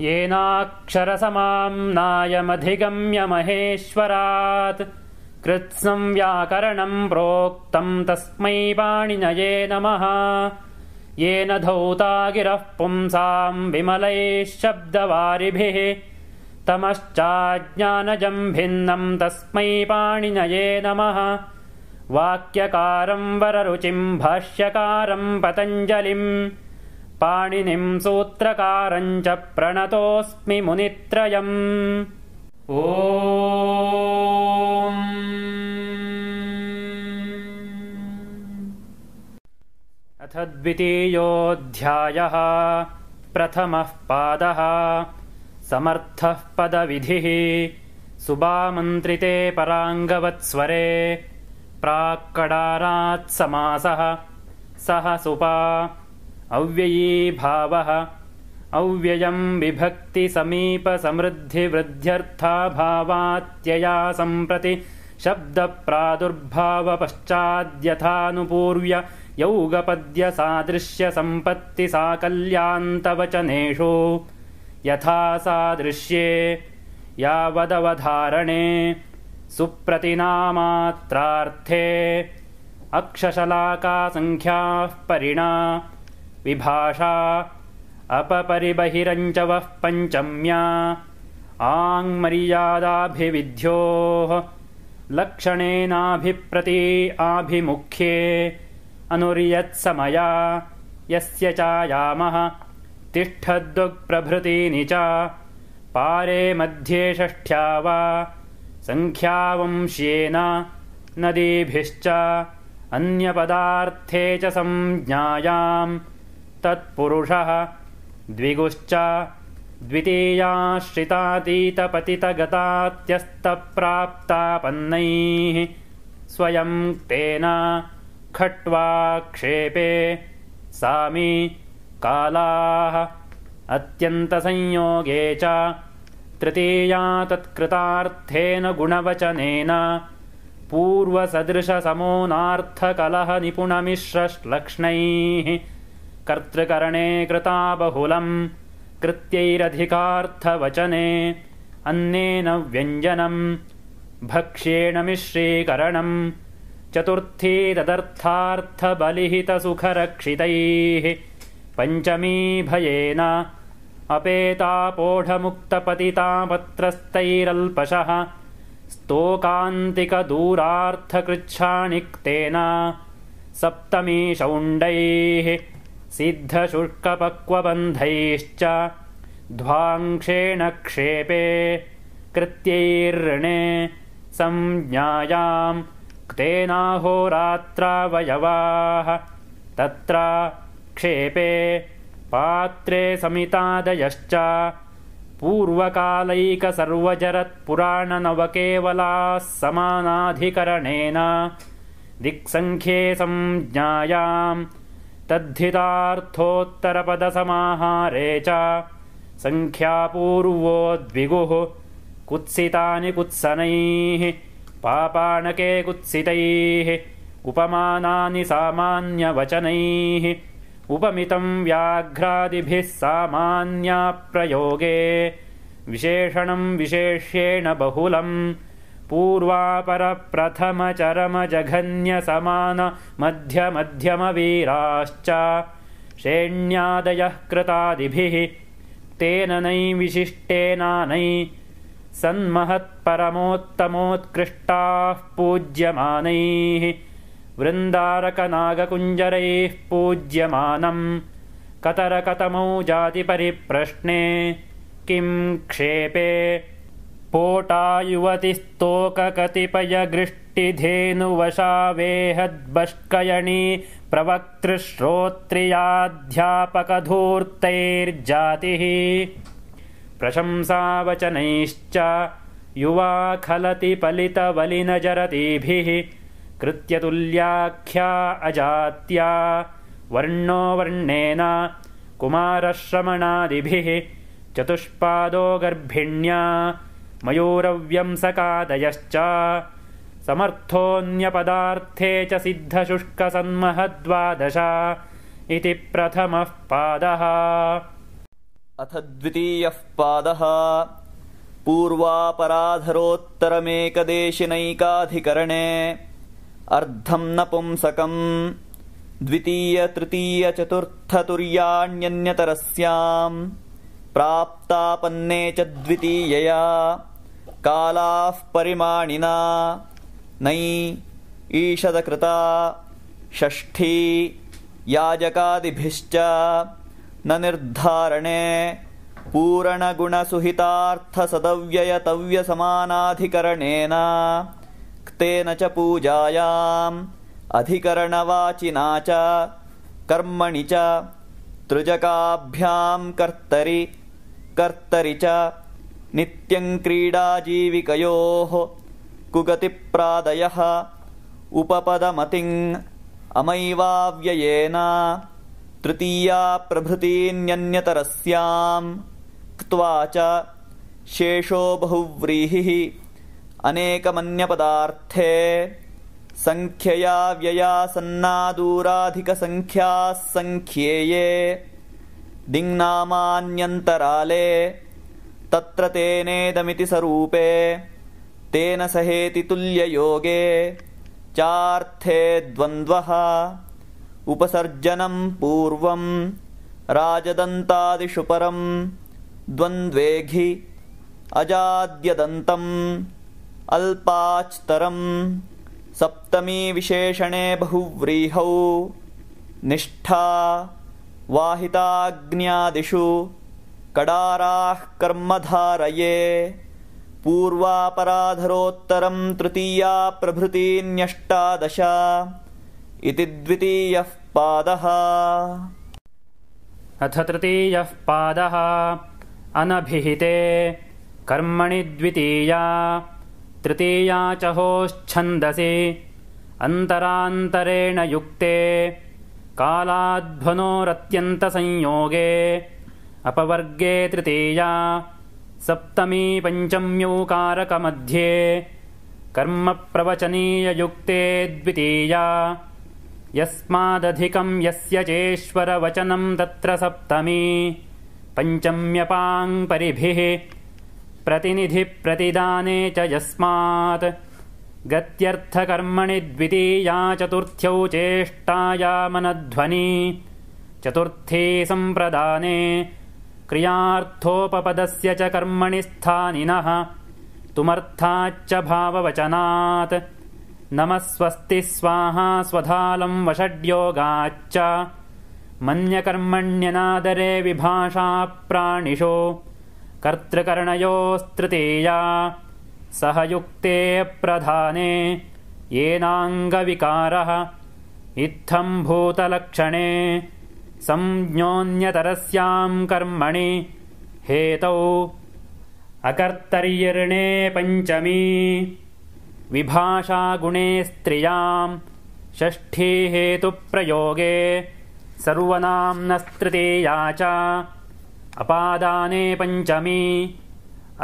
येनाक्षरसमाम्नायमधिगम्य महेश्वरात् कृत्स्नम् व्याकरणम् प्रोक्तम् तस्मै पाणिनये नमः। येन धौता गिरः पुंसाम् विमलैः शब्दवारिभिः तमश्चाज्ञानजम् भिन्नम् तस्मै पाणिनये नमः। वाक्यकारम् वररुचिम् भाष्यकारम् पतञ्जलिम् पाणिनिम् सूत्रकारम् च प्रणतोऽस्मि मुनित्रयम्। ओ अथ द्वितीयोऽध्यायः। प्रथमः पादः। समर्थः पदविधिः। सुबामन्त्रिते पराङ्गवत्स्वरे। प्राक्कडारात्समासः सः सुपा अव्ययीभावः। अव्ययम् विभक्तिसमीपसमृद्धिवृद्ध्यर्थाभावात्यया सम्प्रति शब्दप्रादुर्भावपश्चाद्यथानुपूर्व्य यौगपद्यसादृश्यसम्पत्तिसाकल्यान्तवचनेषु। यथा सादृश्ये यावदवधारणे सुप्रतिनामात्रार्थे अक्षशलाकासङ्ख्याः परिणा विभाषा अपपरिबहिरञ्चवः पञ्चम्या आङ्मर्यादाभिविध्योः लक्षणेनाभिप्रती आभिमुख्ये अनुर्यत्समया यस्य चायामः तिष्ठद्वक्प्रभृतीनि च पारे मध्ये षष्ठ्या वा सङ्ख्यावंश्येन नदीभिश्च अन्यपदार्थे च संज्ञायाम् तत्पुरुषः। द्विगुश्च द्वितीयाश्रितातीतपतितगतात्यस्तप्राप्तापन्नैः स्वयं तेन खट्वाक्षेपे सामी कालाः। अत्यन्तसंयोगे च तृतीया तत्कृतार्थेन गुणवचनेन पूर्वसदृशसमोनार्थकलहनिपुणमिश्रश्लक्ष्णैः कर्तृकरणे कृता बहुलम् कृत्यैरधिकार्थवचने अन्नेन व्यञ्जनम् भक्ष्येण मिश्रीकरणम् चतुर्थी तदर्थार्थबलिहितसुखरक्षितैः पञ्चमी भयेन अपेतापोढमुक्तपतितापत्रस्तैरल्पशः स्तोकान्तिकदूरार्थकृच्छाणिक्तेन सप्तमी शौण्डैः सिद्धशुष्कपक्वबन्धैश्च ध्वाङ्क्षेण क्षेपे कृत्यैर्णे संज्ञायाम् क्तेनाहोरात्रावयवाः तत्र क्षेपे पात्रे समितादयश्च पूर्वकालैकसर्वजरत्पुराणनवकेवलाः समानाधिकरणेन दिक्सङ्ख्ये संज्ञायाम् तद्धितार्थोत्तरपदसमाहारे च सङ्ख्यापूर्वो द्विगुः कुत्सितानि कुत्सनैः पापाणके कुत्सितैः उपमानानि सामान्यवचनैः उपमितम् व्याघ्रादिभिः सामान्याप्रयोगे विशेषणम् विशेष्येण बहुलम् पूर्वापरप्रथमचरमजघन्यसमानमध्यमध्यमवीराश्च श्रेण्यादयः कृतादिभिः तेन नैविशिष्टेनानै सन्महत्परमोत्तमोत्कृष्टाः पूज्यमानैः वृन्दारकनागकुञ्जरैः पूज्यमानम् कतरकतमौ जातिपरिप्रश्ने किम् क्षेपे पोटायुवतिस्तोककतिपयगृष्टिधेनुवशावेहद्बष्कयणी प्रवक्तृश्रोत्रियाध्यापकधूर्तैर्जातिः। प्रशंसावचनैश्च युवा खलति पलितवलिनजरतीभिः कृत्यतुल्याख्या अजात्या वर्णो वर्णेन कुमारश्रमणादिभिः चतुष्पादो गर्भिण्या मयूरव्यंसकादयश्च। समर्थोऽन्यपदार्थे च सिद्धशुष्कसन्महद्वादश इति प्रथमः पादः। अथ द्वितीयः पादः। पूर्वापराधरोत्तरमेकदेशिनैकाधिकरणे। अर्धम् नपुंसकम् द्वितीयतृतीयचतुर्थतुर्याण्यन्यतरस्याम् प्राप्तापन्ने च द्वितीयया कालाः परिमाणिना नै ईषदकृता षष्ठी याजकादिभिश्च न निर्धारणे पूरणगुणसुहितार्थसदव्ययतव्यसमानाधिकरणेन क्तेन च पूजायाम् अधिकरणवाचिना च कर्मणि च तृजकाभ्याम् कर्तरि कर्तरि च नित्यम् क्रीडाजीविकयोः कुगतिप्रादयः उपपदमतिम् अमैवाव्ययेन तृतीया प्रभृतीन्यन्यतरस्याम् क्त्वा च शेषो बहुव्रीहिः अनेकमन्यपदार्थे सङ्ख्यया व्यया सन्नादूराधिकसङ्ख्याः सङ्ख्येये दिङ्नामान्यन्तराले तत्र तेनेदमिति सरूपे तेन सहेति तुल्ययोगे चार्थे द्वन्द्वः उपसर्जनम् पूर्वम् राजदन्तादिषु परम् द्वन्द्वेघि अजाद्यदन्तम् अल्पाच्तरम् सप्तमीविशेषणे बहुव्रीहौ निष्ठा वाहिताग्न्यादिषु कडाराः कर्मधारये पूर्वापराधरोत्तरम् तृतीया प्रभृतीन्यष्टादश इति द्वितीयः पादः। अथ तृतीयः पादः। अनभिहिते कर्मणि द्वितीया। तृतीया च होश्छन्दसि। अन्तरान्तरेण युक्ते। कालाध्वनोरत्यन्तसंयोगे अपवर्गे तृतीया। सप्तमी पञ्चम्यूकारकमध्ये। कर्मप्रवचनीययुक्ते द्वितीया। यस्मादधिकम् यस्य चेश्वरवचनम् तत्र सप्तमी। पञ्चम्यपाङ् परिभिः प्रतिनिधिप्रतिदाने च यस्मात्। गत्यर्थकर्मणि द्वितीया चतुर्थ्यौ चेष्टायामनध्वनि। चतुर्थी सम्प्रदाने क्रियार्थोपपदस्य च कर्मणि स्थानिनः तुमर्थाच्च भाववचनात्। नमः स्वस्ति स्वाहा स्वधालम् वषड्योगाच्च। मन्यकर्मण्यनादरे विभाषा प्राणिषु। कर्तृकर्णयोस्तृतीया। सह युक्ते प्रधाने। येनाङ्गविकारः। इत्थम् भूतलक्षणे संज्ञोऽन्यतरस्याम् कर्मणि हेतौ अकर्तर्यणे पञ्चमी विभाषागुणे स्त्रियाम् षष्ठी हेतुप्रयोगे सर्वनाम्नस्तृतीया च अपादाने पञ्चमी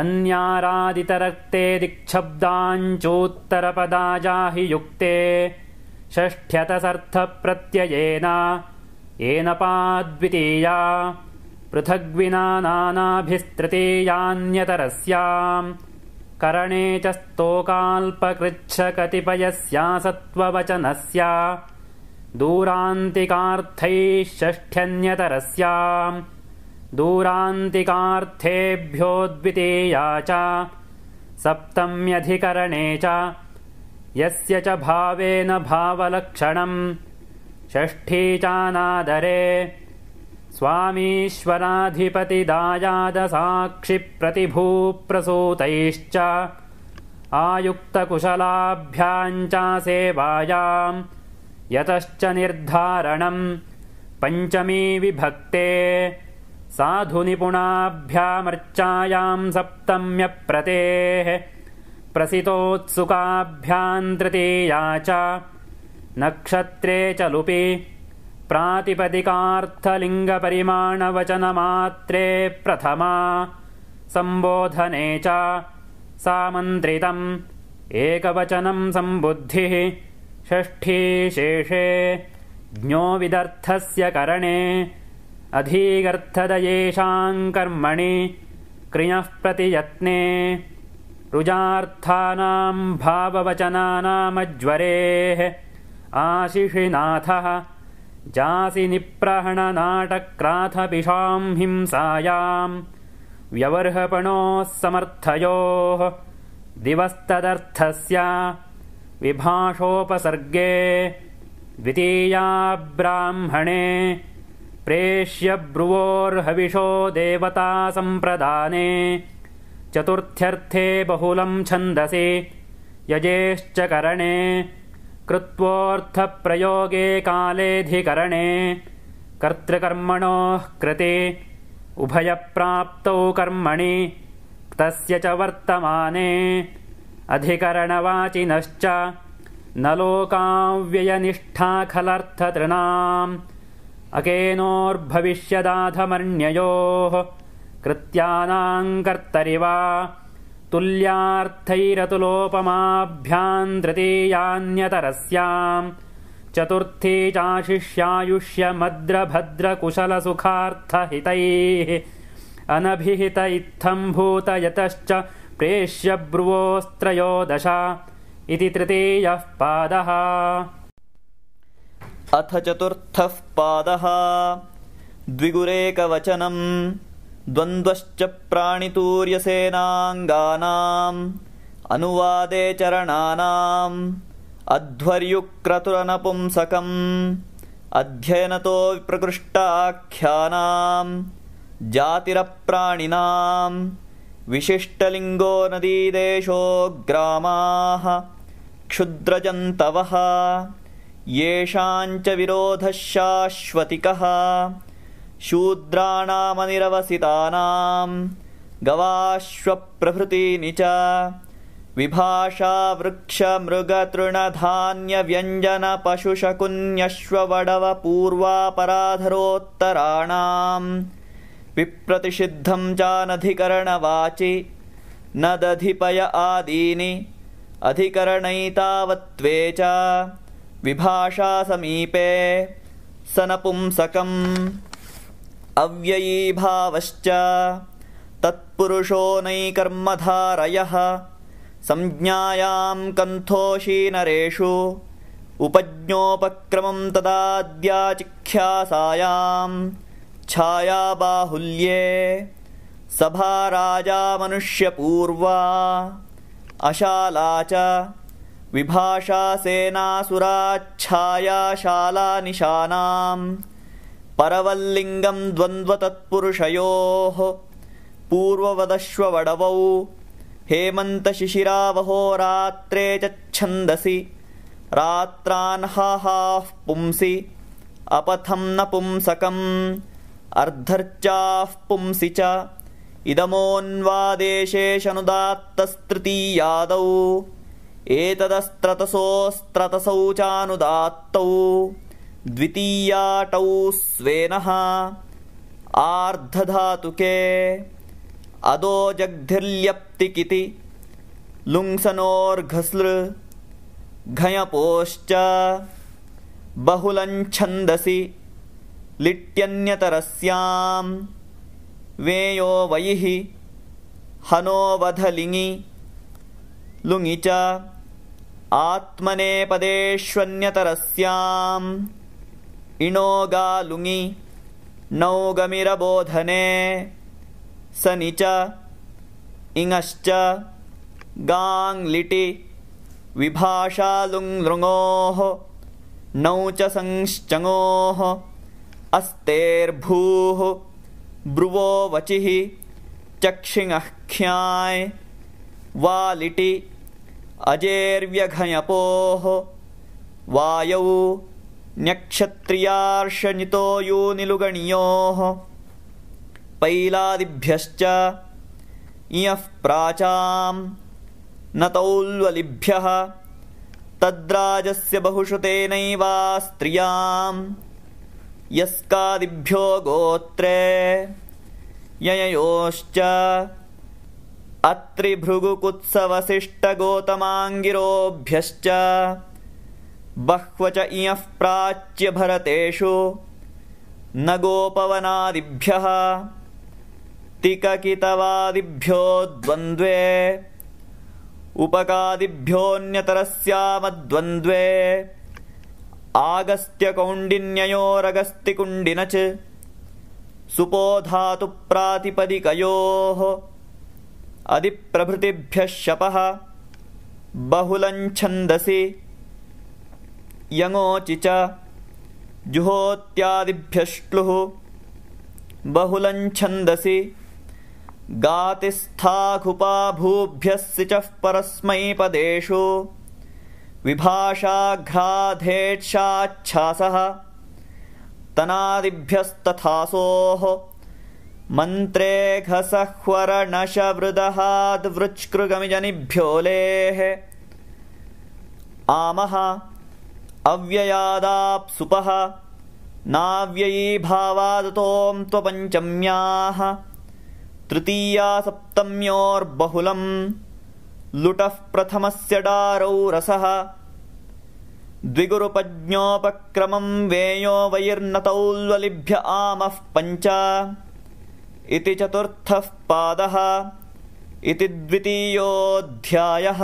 अन्यारादितरक्ते दिक्षब्दाञ्चोत्तरपदाजाहि युक्ते षष्ठ्यतसर्थप्रत्ययेन येनपाद्वितीया पृथग्विना नानाभिस्तृतीयान्यतरस्याम् करणे च स्तोकाल्पकृच्छकतिपयस्यासत्त्ववचनस्य। दूरान्तिकार्थैः षष्ठ्यन्यतरस्याम् दूरान्तिकार्थेभ्यो द्वितीया च। सप्तम्यधिकरणे च। यस्य च भावेन भावलक्षणम् षष्ठी चानादरे। स्वामीश्वराधिपतिदायादसाक्षिप्रतिभूप्रसूतैश्च। आयुक्तकुशलाभ्याम् च सेवायाम्। यतश्च निर्धारणम्। पञ्चमी विभक्ते। साधुनिपुणाभ्यामर्चायाम् सप्तम्यप्रतेः। प्रसितोत्सुकाभ्याम् तृतीया च नक्षत्रे च लुपि प्रातिपदिकार्थलिङ्गपरिमाणवचनमात्रे प्रथमा। सम्बोधने च सामन्त्रितम्। एकवचनम् सम्बुद्धिः षष्ठी शेषे। ज्ञोविदर्थस्य करणे। अधीगर्थदयेषाम् कर्मणि। क्रियः प्रतियत्ने। रुजार्थानाम् भाववचनानामज्वरेः आशिषिनाथः। जासि निप्रहणनाटक्राथपिशाम् हिंसायाम् व्यवर्हपणोः समर्थयोः दिवस्तदर्थस्य विभाषोपसर्गे द्वितीया ब्राह्मणे प्रेष्य ब्रुवोर्हविषो देवतासम्प्रदाने चतुर्थ्यर्थे बहुलम् छन्दसि यजेश्च करणे कृत्वोऽर्थप्रयोगे कालेऽधिकरणे कर्तृकर्मणोः कृते उभयप्राप्तौ कर्मणि तस्य च वर्तमाने अधिकरणवाचिनश्च न लोकाव्ययनिष्ठा खलर्थतृणाम् अकेनोर्भविष्यदाधमर्ण्ययोः कृत्यानाम् वा तुल्यार्थैरतुलोपमाभ्याम् तृतीयान्यतरस्याम् चतुर्थी चाशिष्यायुष्यमद्रभद्रकुशलसुखार्थहितैः। अनभिहित इत्थम्भूत यतश्च प्रेष्य ब्रुवोस्त्रयोदश इति तृतीयः पादः। अथ चतुर्थः पादः। द्विगुरेकवचनम् द्वन्द्वश्च प्राणितूर्यसेनाङ्गानाम् अनुवादे चरणानाम् अध्वर्युक्रतुरनपुंसकम् अध्ययनतो विप्रकृष्टाख्यानाम् जातिरप्राणिनाम् विशिष्टलिङ्गो नदीदेशो ग्रामाः क्षुद्रजन्तवः येषाञ्च विरोधः शाश्वतिकः शूद्राणामनिरवसितानाम् गवाश्वप्रभृतीनि च विभाषा विप्रतिषिद्धम् चानधिकरणवाचि न दधिपय आदीनि अधिकरणैतावत्त्वे च विभाषासमीपे स नपुंसकम् अव्ययीभावश्च। तत्पुरुषो नैकर्मधारयः संज्ञायाम् कन्थोषीनरेषु उपज्ञोपक्रमम् तदाद्याचिख्यासायाम्। छायाबाहुल्ये। सभा राजामनुष्यपूर्वा अशाला च। विभाषासेनासुराच्छायाशालानिशानाम् परवल्लिङ्गम् द्वन्द्वतत्पुरुषयोः पूर्ववदश्ववडवौ हेमन्तशिशिरावहोरात्रे च छन्दसि रात्रान्हाः पुंसि अपथम् न पुंसकम् अर्धर्चाः पुंसि च इदमोऽन्वादेशेषनुदात्तस्तृतीयादौ एतदस्त्रतसोऽस्त्रतसौ चानुदात्तौ द्वितीयाटौ स्वेनः। आर्धधातुके अदो जग्धिर्ल्यप्तिकिति लुङ्सनोर्घसृ घञपोश्च बहुलञ्छन्दसि लिट्यन्यतरस्याम्। वेयो वैः हनोवधलिङि। लुङि च आत्मनेपदेष्वन्यतरस्याम् इणोगालुङि नौगमिरबोधने सनि च इङश्च गाङ्लिटि विभाषालुङ्लृङोः नौ च संश्चङोः अस्तेर्भूः ब्रुवो वचिः ख्याय वालिटि अजेर्व्यघञपोः वायौ न्यक्षत्रियार्षनितो योनिलुगणियोः पैलादिभ्यश्च इयः प्राचां नतौल्वलिभ्यः तद्राजस्य बहुषु तेनैवा स्त्रियाँ यस्कादिभ्यो गोत्रे यययोश्च अत्रिभृगुकुत्सवसिष्ठगोतमाङ्गिरोभ्यश्च बह्व च इयः प्राच्यभरतेषु न गोपवनादिभ्यः तिककितवादिभ्यो द्वन्द्वे उपकादिभ्योऽन्यतरस्यामद्वन्द्वे आगस्त्यकौण्डिन्ययोरगस्तिकुण्डिन च सुपोधातुप्रातिपदिकयोः अधिप्रभृतिभ्यः शपः बहुलञ्छन्दसि यङोचि च जुहोत्यादिभ्यश्लुः बहुलञ्छन्दसि गातिस्थाखुपाभूभ्यस्य च परस्मैपदेषु विभाषाघ्राधेच्छाच्छासः। तनादिभ्यस्तथासोः। मन्त्रेघसह्वरणशवृदहाद्वृच्कृगमिजनिभ्योलेः आमः। अव्ययादाप्सुपः। नाव्ययीभावादतों त्वपञ्चम्याः। तृतीया सप्तम्योर्बहुलम्। लुटः प्रथमस्य डारौ रसः। द्विगुरुपज्ञोपक्रमं वेयो वैर्नतौल्वलिभ्य आमः पञ्च। इति चतुर्थः पादः। इति द्वितीयोऽध्यायः